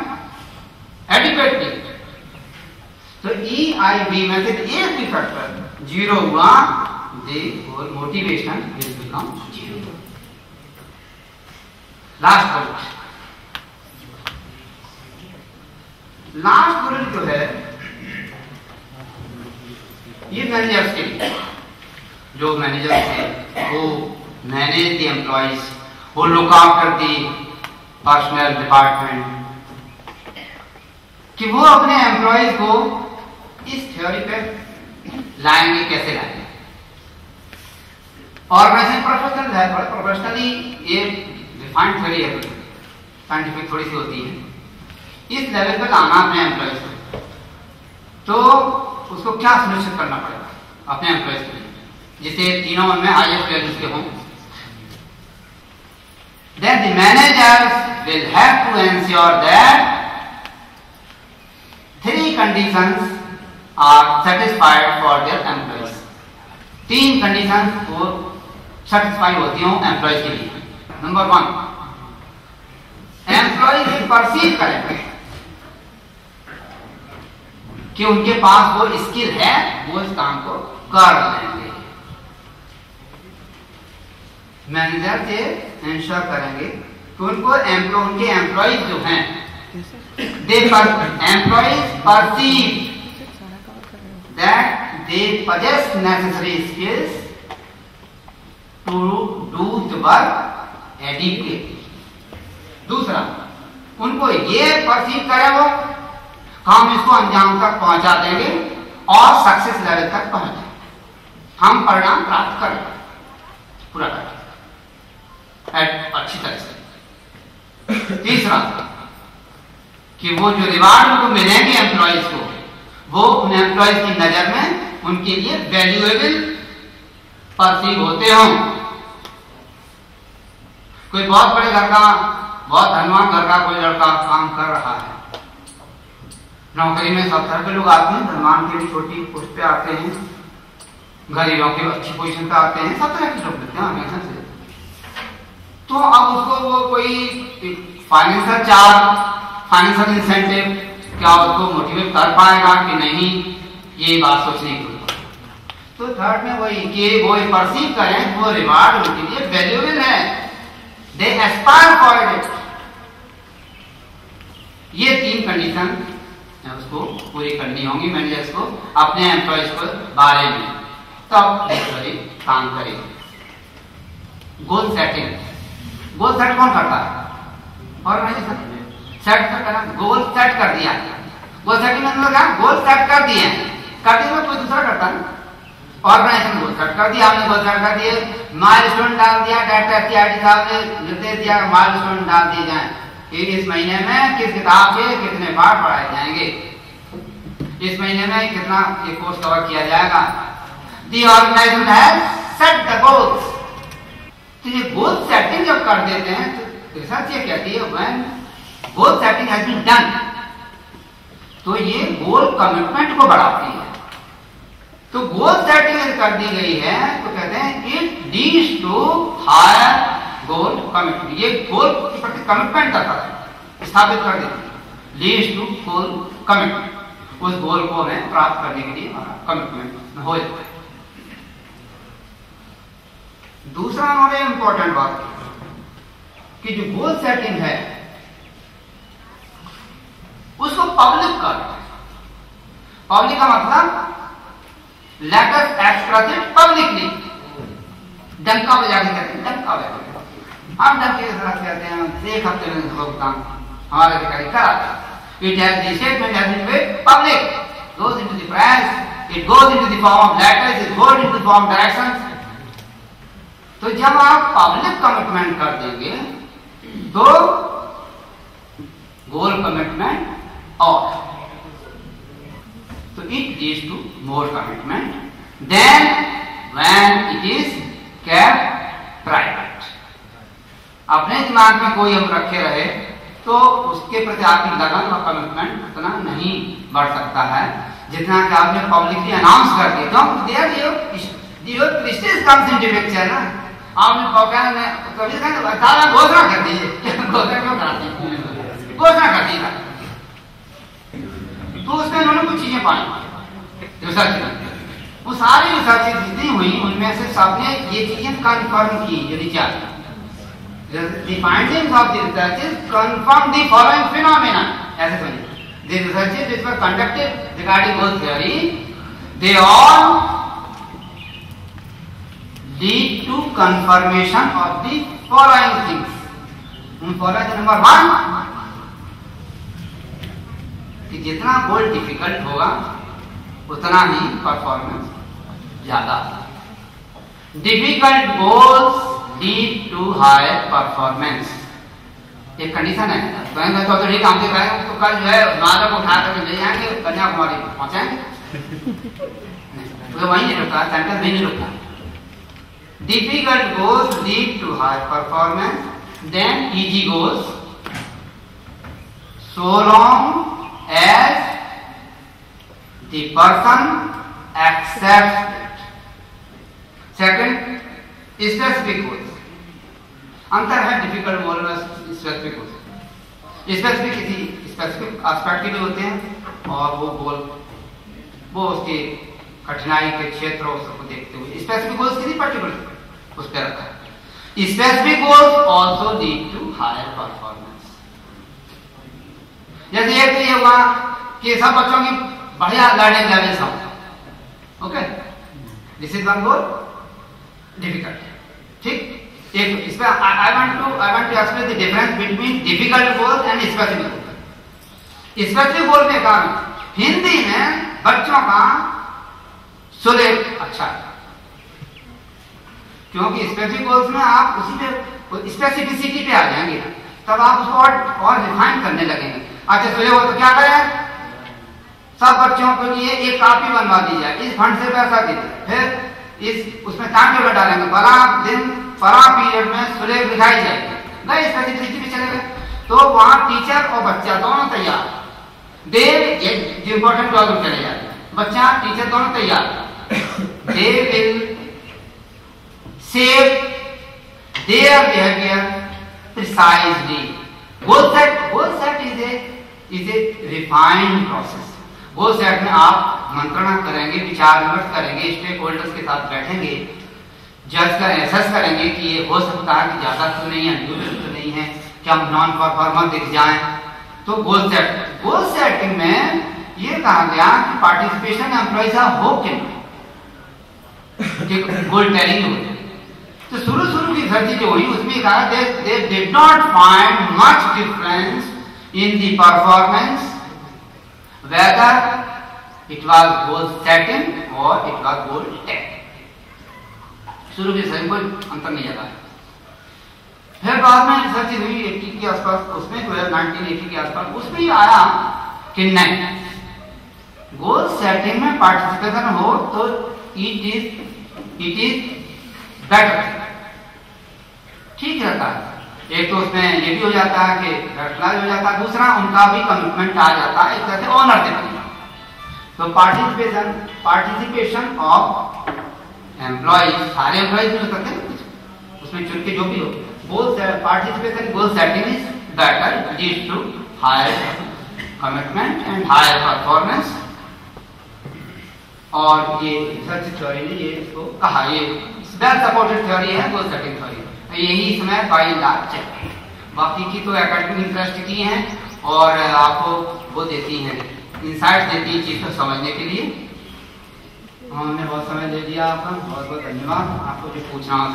adequately तो ई आई बी में से एक भी फैक्टर ज़ीरो हुआ, दे और motivation will become zero last bullet last bullet जो है ये मैनेजर्स के लिए। जो मैनेजर थे, वो मैनेज द एम्प्लॉयज़ वो look after the personnel department कि वो अपने एम्प्लॉयज़ को इस थ्योरी पे लाएँगे कैसे लाएँगे ऑर्गेनाइजेशन प्रोफेशनल है प्रोफेशनली ये रिफाइंड थ्योरी है साइंटिफिक थोड़ी सी होती है। इस लेवल पर लाना अपने एम्प्लॉयज़ को। तो उसको क्या सुनिश्चित करना पड़ेगा? अपने एम्प्लॉयज़ के लिए जिसे तीनों में हाईएस्ट वैल्यूज़ के हों। Then the managers will have to ensure that three conditions are satisfied for their employees. तीन कंडीशन को सेटिस्फाई होती हो एम्प्लॉयज़ के लिए। नंबर वन एम्प्लॉय ये परसीव करें। कि उनके पास वो स्किल है, वो इस काम को कर लेंगे मैनेजर से इंश्योर करेंगे कि उनको एम्प्लॉय उनके एम्प्लॉयज़ जो हैं they employees perceive that they possess necessary skills to do the work adequately. दूसरा, उनको ये परसीव करे वो हम इसको अंजाम तक पहुँचा देंगे और सक्सेस लेवल तक पहुँच हम परिणाम प्राप्त करेंगे पूरा करेंगे अच्छी तरह से। तीसरा, कि वो जो रिवार्ड उनको मिलेंगे एम्प्लॉयज़ को, वो उन एम्प्लॉयज़ की नज़र में उनके लिए वैल्यूएबल परसीव होते हों। कोई बहुत बड़े घर का बहुत धनवान घर का कोई लड़का काम कर रहा है। नौकरी में सब तरह के लोग आते हैं धनवान के छोटी पोस्ट पे आते हैं, गरीबों के अच्छी पोजिशन पे आते हैं, सब तरह के लोग मिलते हैं हमेशा से। तो अब उसको वो कोई फाइनेंशियल चार्ज फाइनेंशियल इंसेंटिव क्या उसको मोटिवेट कर पाएगा कि नहीं, ये बात सोचने की तो थर्ड में वही कि वो परसीव करें, वो रिवार्ड उनके लिए वैल्यूएबल है। दे एस्पायर फॉर इट ये तीन कंडीशन उसको पूरी करनी होगी मैनेजर्स को अपने एम्प्लॉयज़ को बारे में। तब लिटरली काम करें। गोल सेटिंग गोल सेट कौन करता है? ऑर्गेनाइजेशन सेट करना गोल सेट कर दिया। गोल सेटिंग मतलब क्या? गोल सेट कर दिए। कर दिए कोई दूसरा करता ना। ऑर्गेनाइजेशन गोल सेट कर दिया हमने गोल सेट कर दिए। माइलस्टोन डाल दिया डायरेक्टर साहब ने निर्देश दिया माइलस्टोन डाल दिए जाए। इस महीने में किस किताब के कितने पाठ पढ़ाए जाएँगे? इस महीने में कितना ये कोर्स कवर किया जाएगा? The organisation has set the goals तो ये गोल सेटिंग जब कर देते हैं तो रिसर्च ये कहती है when goal setting has been done तो ये गोल कमिटमेंट को बढ़ाती है। तो गोल सेटिंग कर दी गई है तो कहते हैं it leads to higher goal commitment ये गोल के प्रति कमिटमेंट है, स्थापित कर देती लीड्स टू गोल कमिटमेंट उस गोल को हमें प्राप्त करने के लिए हमारा कमिटमेंट हो जाता है। दूसरा हमारे इंपॉर्टेंट बात कि जो गोल सेटिंग है, उसको पब्लिक कर पब्लिक का मतलब let us express it publicly डंका बजा के कहते हैं डंका बजा हम डंके कहते हैं एक हफ़्ते में हमारे अधिकारी कराते हैं। It has the statement has been made public, goes into the press, it goes into the form of letters, it goes into the form of directions. तो जब आप पब्लिक कमिटमेंट कर देंगे तो गोल कमिटमेंट और तो it leads to more commitment than when it is kept private अपने दिमाग में कोई हम रखे रहे तो उसके प्रति आपकी लगन और कमिटमेंट उतना नहीं बढ़ सकता है। जितना कि आपने पब्लिकली अनाउंस कर दिया। तो देयर दियो दियो। प्रेस्टीज कम्स इनटू पिक्चर ना आपने पॉकेट में कभी कहते सारा घोषणा कर दीजिए। घोषणा क्यों करती घोषणा कर दी तो उसमें उन्होंने कुछ चीज़ें पाई। रिसर्च वो सारी रिसर्च जितनी हुई, उनमें से सबने ये चीज़ें कन्फर्म की नीचे आती The findings of the researches confirm the following phenomena. ऐसे समझिए. The researches which were conducted regarding goal theory, they all lead to confirmation of the following things. Following number one, कि जितना गोल डिफ़िकल्ट होगा उतना ही परफॉर्मेंस ज़्यादा difficult goals lead to higher performance एक condition है। स्वयं तो नहीं काम कर रहे हैं तो कल जो है माधव को उठा करके ले जाएँगे कन्याकुमारी पहुंचाएँगे। तो वहीं नहीं रुकता सेंटर में नहीं रुकता difficult goals lead to higher performance than easy goals long as the person accepts it. Second, specific goals अंतर है डिफ़िकल्ट गोल में स्पेसिफिक गोल स्पेसिफिक किसी स्पेसिफिक एस्पेक्ट के लिए होते हैं और वो गोल वो उसके कठिनाई के क्षेत्र सबको देखते हुए। स्पेसिफिक गोल्स किसी पर्टिकुलर उस पर रखा है। Specific goals also lead to higher performance. जैसे एक तो ये हुआ कि सब बच्चों की बढ़िया लर्निंग लेवल सब okay this is one goal difficult ठीक? एक, इसमें I want to I want to explain the difference between difficult goal and specific goal specific goal में कहा, हिंदी में बच्चों का सुलेख अच्छा है। क्योंकि स्पेसिफिक गोल्स में आप उसी पे स्पेसिफिसिटी पे आ जाएँगे। तब आप उसको और और रिफाइन करने लगेंगे। अच्छा सुले हो तो क्या करें? सब बच्चों के लिए एक कॉपी बनवा दी जाए। इस फंड से पैसा दीजिए फिर इस उसमें टाइम टेबल डालेंगे। बड़ा दिन बड़ा पीरियड में सुलेख दिखाई जाएगी। गए स्पेसिफिसिटी पे चले गए तो वहाँ टीचर और बच्चा दोनों तैयार। देव जो इंपॉर्टेंट प्रॉब्लम चले जाते बच्चा टीचर दोनों तैयार। They will save their behavior precisely. Goal set, goal set is a is a refined process. Goal set में आप मंत्रणा करेंगे, विचार विमर्श करेंगे स्टेक होल्डर्स के साथ बैठेंगे जज कर एसेस करेंगे कि ये हो सकता है कि ज़्यादा तो नहीं है तो नहीं है क्या नॉन परफॉर्मर दिख जाए। तो गोल सेट गोल सेटिंग में ये कहा गया कि पार्टिसिपेशन एम्प्लॉय हो कि गोल टेलिंग होती तो शुरू शुरू की सर्दी जो हुई, उसमें कहा they did not find much difference in the performance whether it was goal setting और इट वाज गोल टेक शुरू की सर्दी कोई अंतर नहीं जाता फिर बाद में रिसर्च हुई एट्टी के आसपास, उसमें है नाइनटीन एटी के आसपास, उसमें ही आया कि नहीं। गोल सेटिंग में पार्टिसिपेशन हो तो it is it is better ठीक रहता। है एक तो उसमें ये भी हो जाता है कि रेगुलर हो जाता है, दूसरा उनका भी कमिटमेंट आ जाता है एक तरह से ऑनर बनना तो पार्टिसिपेशन पार्टिसिपेशन ऑफ़ एम्प्लॉय सारे एम्प्लॉय जो करते हैं उसमें चुन के जो भी हो। बोल participation goal setting is better lead to higher commitment and higher performance और ये रिसर्च थ्योरी ने ये इसको कहा, ये वेल सपोर्टेड थ्योरी है गोल सेटिंग थ्योरी यही समय बाई लाख चाहिए बाकी की तो एकेडमिक इंटरेस्ट की हैं और आपको वो देती हैं। इंसाइट देती है चीज़ को समझने के लिए। हमने बहुत समय दे दिया आपका। बहुत बहुत धन्यवाद। आपको जो पूछना हो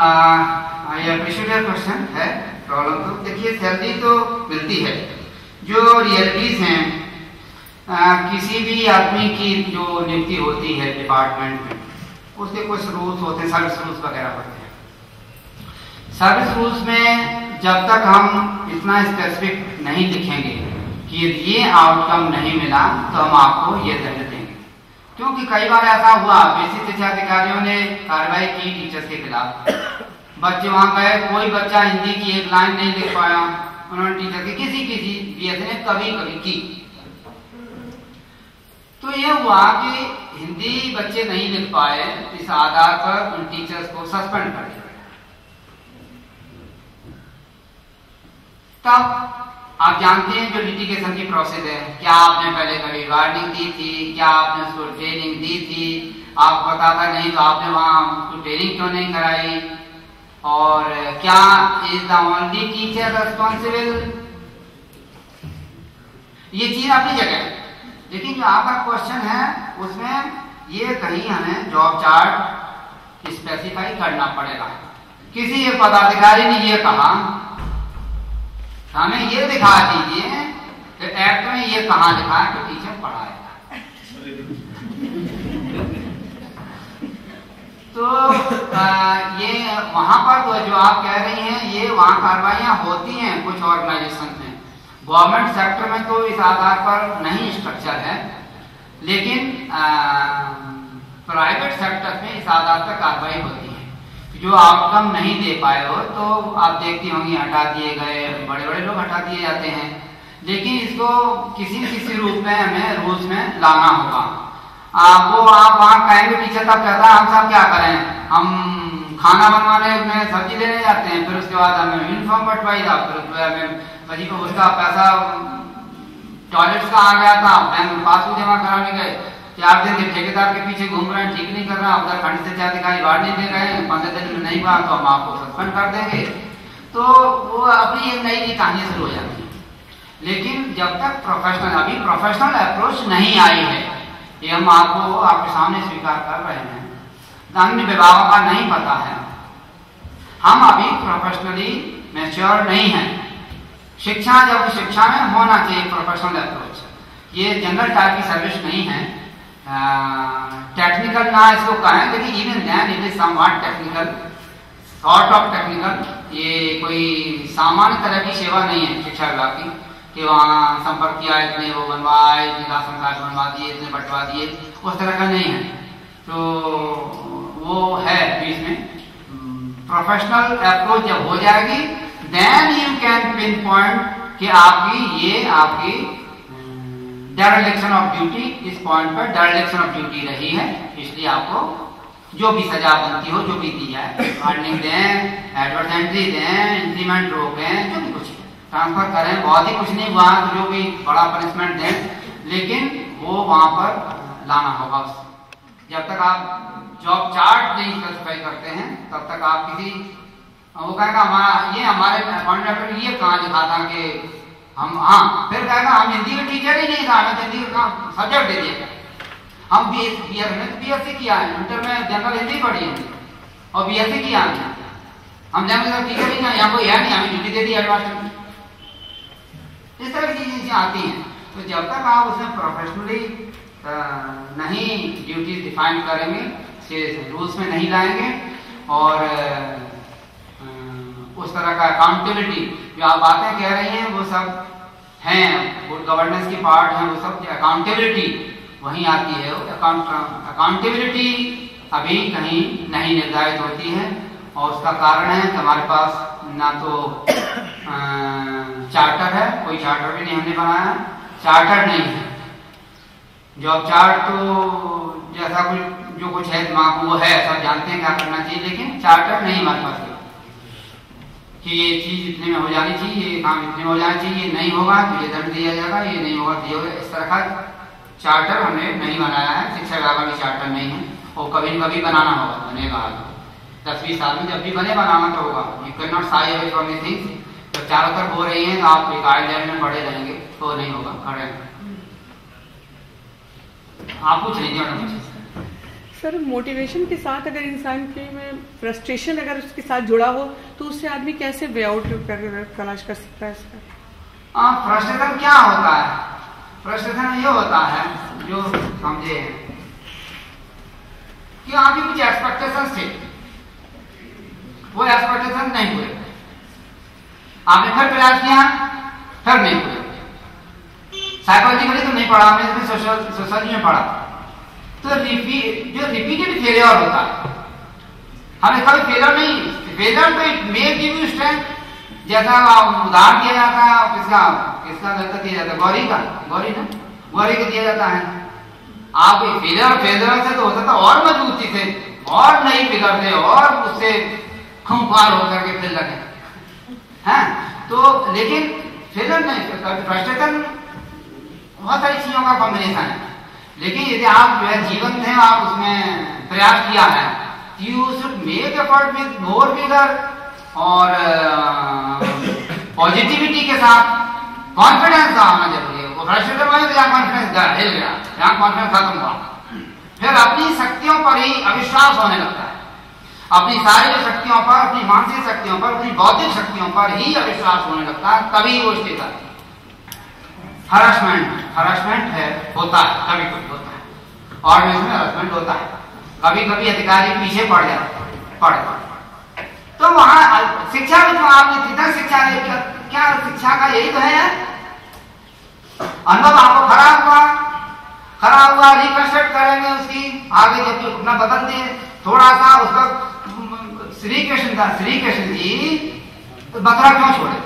अप्रिशिएट योर क्वेश्चन है प्रॉब्लम तो देखिए सैलरी तो मिलती है। जो रियलिटीज हैं किसी भी आदमी की जो नियुक्ति होती है डिपार्टमेंट में, उसके कुछ रूल्स होते हैं सर्विस रूल्स वगैरह होते हैं। सर्विस रूल्स में जब तक हम इतना स्पेसिफिक नहीं लिखेंगे कि ये आउटकम नहीं मिला तो हम आपको ये दंड क्योंकि कई बार ऐसा हुआ, बेसिक शिक्षा अधिकारियों ने कार्रवाई की टीचर्स के खिलाफ। बच्चे वहाँ गए, कोई बच्चा हिंदी की एक लाइन नहीं लिख पाया। उन्होंने टीचर की किसी किसी बीएस ने कभी कभी की। तो ये हुआ कि हिंदी बच्चे नहीं लिख पाए, इस आधार पर उन टीचर्स को सस्पेंड कर दिया तब आप जानते हैं जो लिटिगेशन की प्रोसेस है। क्या आपने पहले कभी वार्निंग दी थी? क्या आपने उसको ट्रेनिंग दी थी? आप था नहीं तो आपने वहाँ उसको ट्रेनिंग क्यों नहीं कराई? और क्या is the only teacher responsible ये चीज़ अपनी जगह है। लेकिन जो आपका क्वेश्चन है, उसमें ये कहीं हमें जॉब चार्ट स्पेसिफाई करना पड़ेगा। किसी एक पदाधिकारी ने ये कहा हमें ये दिखा दीजिए कि एक्ट में ये कहा लिखा है कि टीचर पढ़ाएगा तो आ, ये वहाँ पर तो जो आप कह रही हैं ये वहाँ कार्रवाइयाँ होती हैं कुछ ऑर्गेनाइजेशन में। गवर्नमेंट सेक्टर में तो इस आधार पर नहीं स्ट्रक्चर है लेकिन प्राइवेट सेक्टर में इस आधार पर कार्रवाई होती है। जो आउटकम नहीं दे पाए हो तो आप देखती होंगी हटा दिए गए बड़े बड़े लोग हटा दिए जाते हैं। लेकिन इसको किसी किसी रूप में हमें रूल्स में लाना होगा। आप वो, आप वहाँ कहेंगे टीचर तब कहता है, हम सब क्या करें? हम खाना बनवाने में सब्ज़ी लेने जाते हैं, फिर उसके बाद हमें यूनिफॉर्म बटवाई था, फिर उसके बाद हमें को उसका पैसा टॉयलेट्स का आ गया था बैंक में पासबुक जमा कराने गए। चार दिन के ठेकेदार के पीछे घूम रहे हैं, ठीक नहीं कर रहा, उधर खंड से चार दिखाई बाढ़ नहीं दे रहे हैं, पंद्रह दिन में नहीं हुआ तो हम आपको सस्पेंड कर देंगे। तो वो अभी एक नई नई कहानी शुरू हो जाती है। लेकिन जब तक प्रोफेशनल अभी प्रोफेशनल अप्रोच नहीं आई है, ये हम आपको आपके सामने स्वीकार कर रहे हैं। अन्य विभागों का नहीं पता है। हम अभी प्रोफेशनली मेच्योर नहीं है। शिक्षा, जब शिक्षा में होना चाहिए प्रोफेशनल अप्रोच ये जनरल टाइप की सर्विस नहीं है। टेक्निकल ना इसको कहें लेकिन even then it is somewhat technical sort of technical ये कोई सामान्य तरह की सेवा नहीं है शिक्षा विभाग की, कि वहाँ संपर्क किया, इतने वो बनवाए, इतने राशन कार्ड बनवा दिए, इतने बंटवा दिए, उस तरह का नहीं है। तो वो है बीच में। प्रोफेशनल अप्रोच जब हो जाएगी then you can pinpoint कि आपकी, ये आपकी डायरेक्शन ऑफ़ ड्यूटी इस पॉइंट पर डायरेक्शन ऑफ़ ड्यूटी रही है, इसलिए आपको जो भी सजा बनती हो, जो भी दी जाए वार्निंग दें एडवर्टेंट्री दें इंक्रीमेंट रोकें जो भी कुछ ट्रांसफ़र करें, बहुत ही कुछ नहीं, वहाँ जो भी बड़ा पनिशमेंट दें, लेकिन वो वहाँ पर लाना होगा जब तक आप जॉब चार्ट नहीं स्पेसिफाई करते हैं, तब तक आप किसी, वो कहेगा हमारा ये हमारे कॉन्ट्रैक्टर ये कहाँ लिखा था कि हम हाँ फिर कहेगा हम हिंदी के टीचर ही नहीं था, हमें तो हिंदी का सब्जेक्ट दे दिया हम बी एस बी एस में बी एस सी किया है इंटर में जनरल हिंदी पढ़ी है। और बी एस सी किया है हम लैंग्वेज का टीचर ही नहीं, यहाँ कोई है नहीं, हमें ड्यूटी दे दी एडवांस इस तरह की चीज़ें आती हैं। तो जब तक आप उसमें प्रोफेशनली नहीं ड्यूटी डिफाइन करेंगे रूल्स में नहीं लाएँगे, और उस तरह का अकाउंटेबिलिटी जो आप बातें कह रही हैं, वो सब हैं गुड गवर्नेंस की पार्ट है, वो सब अकाउंटेबिलिटी वहीं आती है अकाउंटेबिलिटी अभी कहीं नहीं निर्धारित होती है और उसका कारण है कि हमारे पास ना तो चार्टर है, कोई चार्टर भी नहीं हमने बनाया चार्टर नहीं है। जॉब चार्ट तो जैसा कुछ जो कुछ है, दिमाग वो है, सब जानते हैं क्या करना चाहिए, लेकिन चार्टर नहीं हमारे पास कि ये चीज़ इतने में हो जानी चाहिए, ये काम इतने में हो जाना चाहिए, ये नहीं होगा तो ये दंड दिया जाएगा, ये नहीं होगा दिया होगा इस तरह का चार्टर हमने नहीं बनाया है, शिक्षा विभाग का चार्टर नहीं है। और कभी न कभी बनाना होगा बनेगा दस बीस साल में जब भी बने, बनाना तो होगा। You can not shy away from things जब चारों तरफ़ हो रही है तो आप आइलैंड में पड़े रहेंगे तो नहीं होगा खड़े आप पूछ लीजिए, मैडम। सर मोटिवेशन के साथ अगर इंसान के में फ्रस्ट्रेशन अगर उसके साथ जुड़ा हो तो उससे आदमी कैसे वे आउट कर, तलाश कर सकता है इसका? फ्रस्ट्रेशन क्या होता है? फ्रस्ट्रेशन ये होता है जो समझे कि आपकी कुछ एक्सपेक्टेशन थे। वो एक्सपेक्टेशन नहीं हुए। आपने फिर प्रयास किया, फिर नहीं हुए। साइकोलॉजिकली तो नहीं पढ़ा इसमें सोशल सोसाइटी में पढ़ा। तो रिपीट जो रिपीटेड फेलियर होता है। हमें कभी फेलियर नहीं, फेलियर तो it may give you strength जैसा उदाहरण दिया जाता है किसका किसका दर्द दिया जाता है। गौरी का, गौरी ना? गौरी को दिया जाता है। आप फेलियर फेलियर से तो होता था और मजबूती से और नहीं बिगड़ते और उससे खूंखार होकर के फिर लगे। हैं? तो लेकिन फेलियर नहीं फ्रस्ट्रेशन बहुत सारी चीज़ों का कॉम्बिनेशन है। लेकिन यदि आप जो है जीवन थे आप उसमें प्रयास किया है you should make effort with more vigour और पॉजिटिविटी के साथ कॉन्फिडेंस आना ज़रूरी है वो फ्रस्ट्रेशन हुआ तो यहाँ कॉन्फिडेंस हिल गया यहाँ कॉन्फिडेंस खत्म हुआ। फिर अपनी शक्तियों पर ही अविश्वास होने लगता है। अपनी शारीरिक शक्तियों पर, अपनी मानसिक शक्तियों पर, अपनी बौद्धिक शक्तियों पर ही अविश्वास होने लगता है, तभी वो स्थित आती हरासमेंट हरासमेंट है, होता है कभी कभी होता है। और इसमें हरासमेंट होता है। कभी कभी अधिकारी पीछे पड़ जाते पड़ तो वहाँ, शिक्षा में तो आपने जितना शिक्षा क्या शिक्षा का यही तो है? अनुभव आपको खराब हुआ? खराब हुआ रिकंस्ट्रक्ट करेंगे उसकी, आगे जब अपना बदल दिए थोड़ा सा उसका श्री कृष्ण था श्री कृष्ण जी तो मथुरा क्यों छोड़े?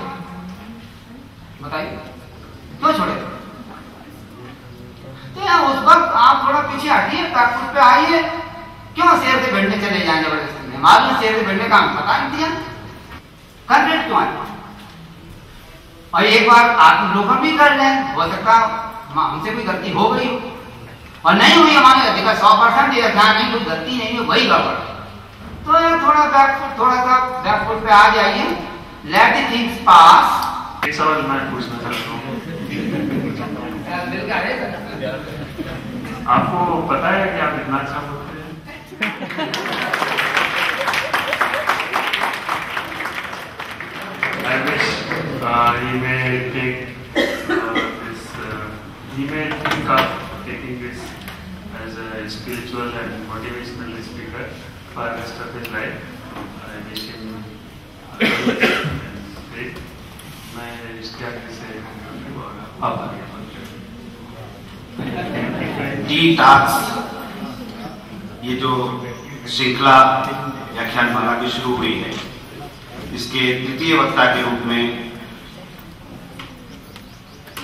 बताइए। क्यों छोड़े? तो यार उस वक्त आप थोड़ा पीछे हटिए पे आइए। क्यों शेर से भिड़ने चले जाए ज़बरदस्ती में मालूम शेर से भिड़ने का हम पता नहीं दिया कंप्लीट क्यों आए? और एक बार आत्मलोकन भी कर लें, हो सकता हमसे कोई गलती हो गई हो। और नहीं हुई हमारे देखा सौ परसेंट या जहाँ नहीं, कोई गलती नहीं हुई, वही गड़बड़। तो यार थोड़ा बैकफुट थोड़ा सा बैकफुट पे आ जाइए। लेट थिंग्स पास एक सवाल मैं पूछना चाहता हूँ। आपको पता है कि आप इतना अच्छा बोलते हैं I wish uh, he may take uh, this, uh, he may think of taking this as a spiritual and motivational speaker for the rest of his life. I wish him great. मैं इसके आगे से आभारी T task ये जो श्रृंखला व्याख्यान माला की शुरू हुई है इसके तृतीय वक्ता के रूप में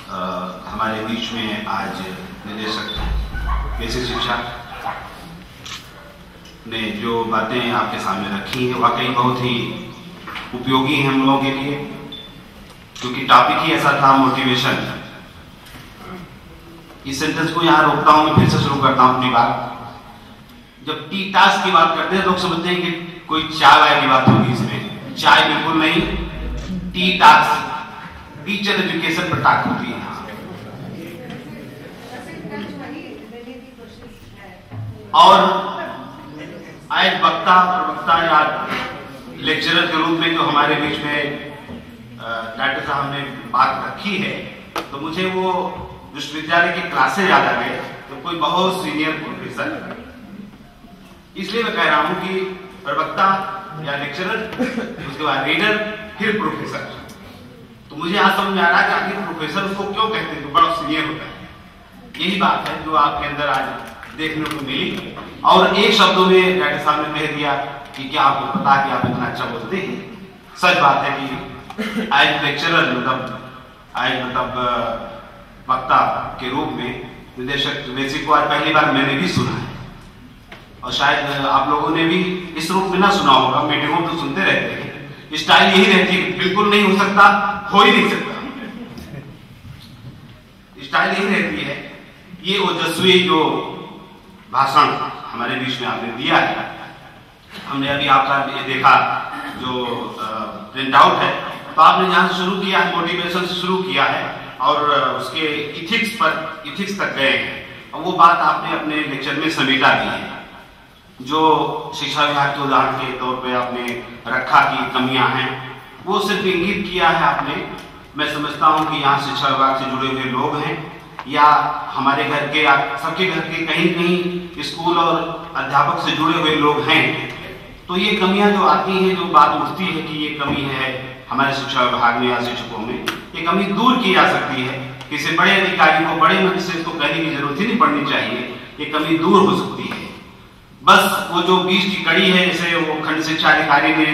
आ, हमारे बीच में आज निदेशक बेसिक शिक्षा ने जो बातें आपके सामने रखी हैं वाकई बहुत ही उपयोगी है हम लोगों के लिए क्योंकि टॉपिक ही ऐसा था मोटिवेशन इस सेंटेंस को यहाँ रोकता हूँ, मैं फिर से शुरू करता हूँ अपनी बात। जब टी टास्क की बात करते हैं, लोग समझते हैं कि कोई चाय वाय की बात होगी इसमें। चाय बिल्कुल नहीं टी टास्क टीचर एजुकेशन पर टाक होती है। और आज वक्ता, प्रवक्ता या लेक्चरर के रूप में जो हमारे बीच में डॉक्टर साहब ने बात रखी है तो मुझे वो विश्वविद्यालय की क्लासें याद आ गए तो कोई बहुत सीनियर प्रोफेसर इसलिए मैं कह रहा हूँ कि प्रवक्ता या लेक्चरर उसके बाद रीडर फिर प्रोफेसर तो मुझे आज समझ में आ रहा है कि आखिर प्रोफेसर उसको क्यों कहते हैं? तो बड़ा सीनियर होता है। यही बात है जो आपके अंदर आज देखने को मिली। और एक शब्दों में डॉक्टर साहब ने कह दिया कि क्या आपको पता कि आप इतना अच्छा बोलते हैं? सच बात है कि आज लेक्चरर मतलब आज मतलब वक्ता के रूप में निदेशक बेसिक को आज पहली बार मैंने भी सुना है। और शायद आप लोगों ने भी इस रूप में ना सुना होगा मीटिंगों तो सुनते रहते हैं। स्टाइल यही रहती है, बिल्कुल नहीं हो सकता, हो ही नहीं सकता। स्टाइल यही रहती है, ये ओजस्वी जो भाषण हमारे बीच में आपने दिया है। हमने अभी आपका ये देखा जो प्रिंट आउट है। तो आपने जहाँ से शुरू किया मोटिवेशन से शुरू किया है और उसके इथिक्स पर इथिक्स तक गए हैं। और वो बात आपने अपने लेक्चर में समेटा दी है। जो शिक्षा विभाग के उदाहरण के तौर पे आपने रखा की कमियाँ हैं, वो सिर्फ़ इंगित किया है आपने। मैं समझता हूँ कि यहाँ शिक्षा विभाग से जुड़े हुए लोग हैं, या हमारे घर के या सबके घर के कहीं कहीं स्कूल और अध्यापक से जुड़े हुए लोग हैं। तो ये कमियाँ जो आती हैं, जो बात उठती है कि ये कमी है हमारे शिक्षा विभाग में या शिक्षकों में ये कमी दूर की जा सकती है। किसी बड़े अधिकारी को बड़े मंच से इसको कहने की ज़रूरत ही नहीं पड़नी चाहिए। ये कमी दूर हो सकती है। बस वो जो बीच की कड़ी है जैसे वो खंड शिक्षा अधिकारी ने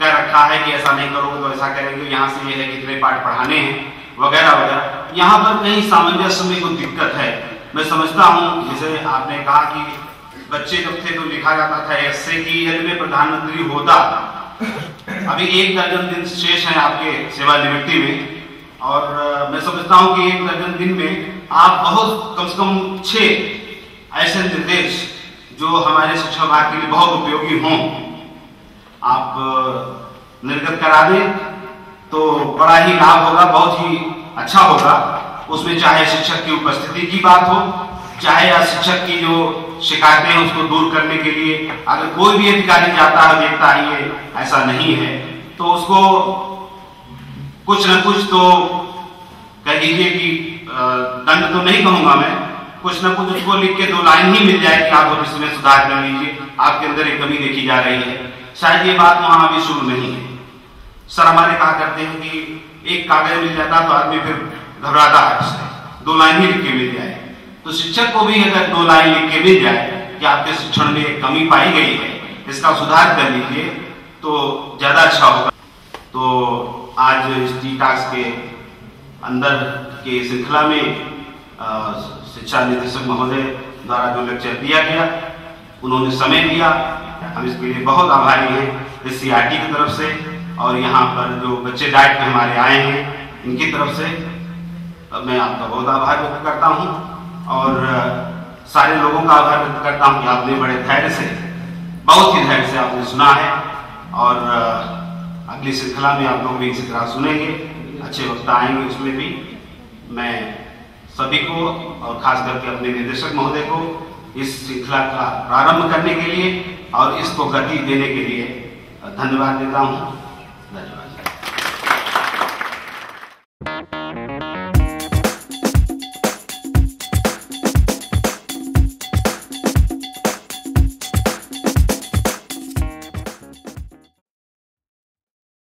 कह रखा है कि ऐसा नहीं करोगे तो ऐसा करेंगे। यहाँ से ये है कि इतने पाठ पढ़ाने हैं, वगैरह वगैरह। यहाँ पर कहीं सामंजस्य में कोई दिक्कत है। मैं समझता हूँ, जैसे आपने कहा कि बच्चे जब थे तो लिखा जाता था, ऐसे कि यदि प्रधानमंत्री होता। अभी एक दर्जन दिन शेष है आपके सेवानिवृत्ति में। और मैं समझता हूँ कि एक दर्जन दिन में आप बहुत कम से कम छह ऐसे निर्देश जो हमारे शिक्षा विभाग के लिए बहुत उपयोगी हों। आप निर्गत करा दें तो बड़ा ही लाभ होगा, बहुत ही अच्छा होगा। उसमें चाहे शिक्षक की उपस्थिति की बात हो चाहे या शिक्षक की जो शिकायतें हैं उसको दूर करने के लिए अगर कोई भी अधिकारी जाता है, देखता है, ये ऐसा नहीं है तो उसको कुछ न कुछ तो कह दीजिए कि दंड तो नहीं कहूँगा मैं, कुछ न कुछ उसको लिख के दो लाइन ही मिल जाए कि आप इसमें सुधार कर लीजिए, आपके अंदर एक कमी देखी जा रही है। शायद ये बात वहाँ अभी शुरू नहीं है। सर हमारे कहा करते हैं कि एक कागज़ मिल जाता तो आदमी फिर घबराता है दो लाइन ही लिख के मिल जाए। तो शिक्षक को भी अगर दो लाइन लिख के मिल जाए, कि आपके शिक्षण में कमी पाई गई है, इसका सुधार कर लीजिए तो ज़्यादा अच्छा होगा। तो आज इस टी टास्क के अंदर के श्रृंखला में शिक्षा निदेशक महोदय द्वारा जो लेक्चर दिया गया, उन्होंने समय दिया। हम इसके लिए बहुत आभारी हैं एस सी की तरफ़ से, और यहाँ पर जो बच्चे डाइट में हमारे आए हैं, इनकी तरफ़ से मैं आपका बहुत आभार व्यक्त करता हूँ। और सारे लोगों का आभार व्यक्त करता हूँ आपने बड़े धैर्य से, बहुत ही धैर्य से आपने सुना है। और अगली श्रृंखला में आप लोग भी इसी तरह सुनेंगे। अच्छे वक्त आएँगे उसमें भी। मैं सभी को और खास करके अपने निदेशक महोदय को इस श्रृंखला का प्रारंभ करने के लिए और इसको गति देने के लिए धन्यवाद देता हूँ।